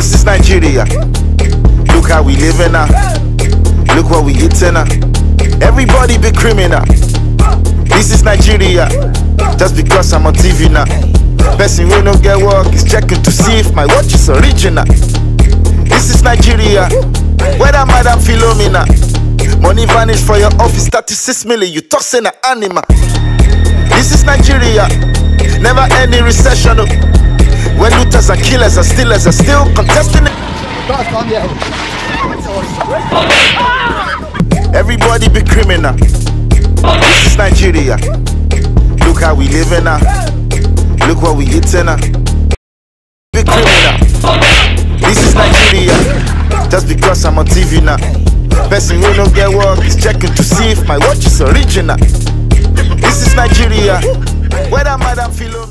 This is Nigeria. Look how we living now. Look what we eating now. Everybody be criminal. This is Nigeria. Just because I'm on TV now. Person we no get work is checking to see if my watch is original. This is Nigeria. Where Whether Madam Philomena. Money vanish for your office, 36 million. You tossing an animal. This is Nigeria. Never any recession. When looters and killers and stealers are still contesting it. Everybody be criminal. This is Nigeria. Look how we living now. Look what we eating now. Be criminal. This is Nigeria. Just because I'm on TV now. Person who no get work is checking to see if my watch is original. This is Nigeria. Whether Madam Philomena.